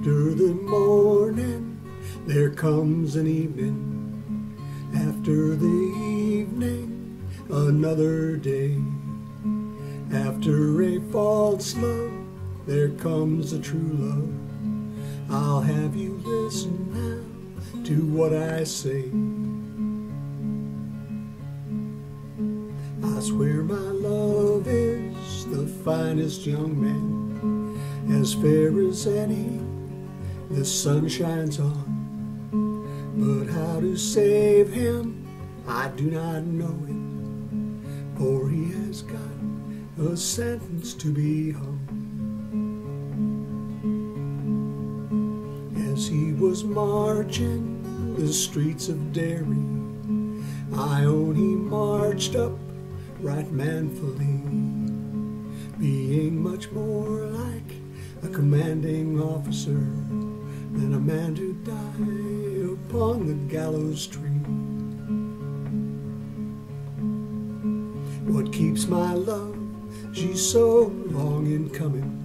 After the morning, there comes an evening. After the evening, another day. After a false love, there comes a true love. I'll have you listen now to what I say. I swear my love is the finest young man, as fair as any the sun shines on. But how to save him, I do not know it, for he has got a sentence to be hung. As he was marching the streets of Derry, I own he marched up right manfully, being much more like a commanding officer than a man to die upon the gallows tree. What keeps my love? She's so long in coming.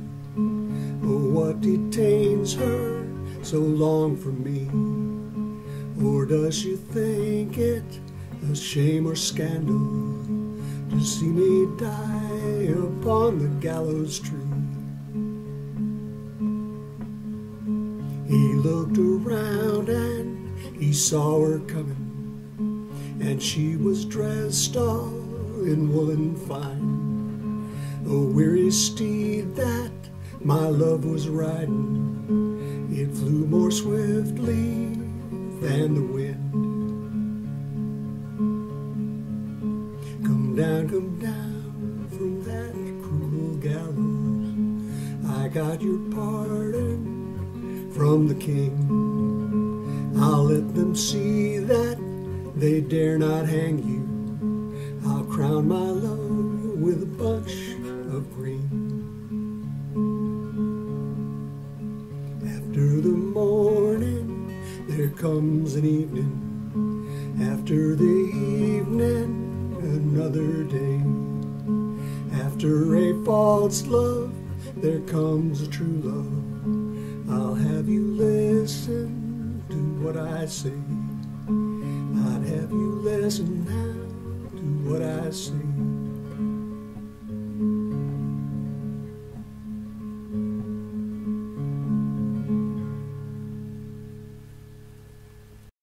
Oh, what detains her so long from me? Or does she think it a shame or scandal to see me die upon the gallows tree? He looked around and he saw her coming, and she was dressed all in woolen fine. A weary steed that my love was riding, it flew more swiftly than the wind. Come down, come down from that cruel gallows. I got your pardon from the king. I'll let them see that they dare not hang you. I'll crown my love with a bunch of green. After the morning, there comes an evening. After the evening, another day. After a false love, there comes a true love. I'll have you listen to what I say. I'd have you listen now to what I say.